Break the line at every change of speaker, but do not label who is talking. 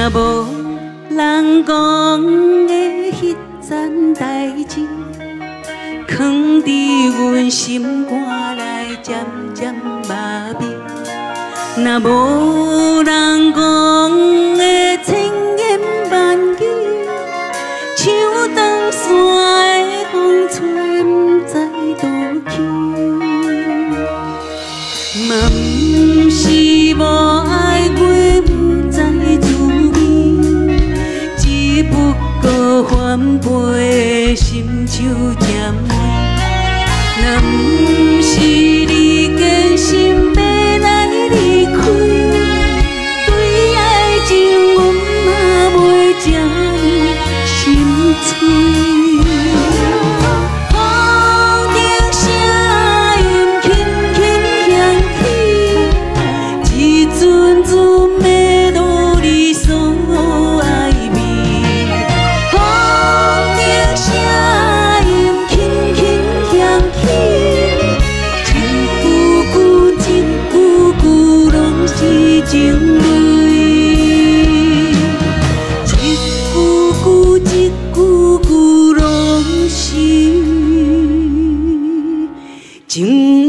若无人讲的迄件代志，藏伫阮心肝内，渐渐麻痹。若无人讲的千言万语，像东山的风吹，不知倒去。嘛不是暖杯心酒甜。若不是你甘心要来离开，对爱情我嘛袂这心碎。情泪，一句句一句句拢是情。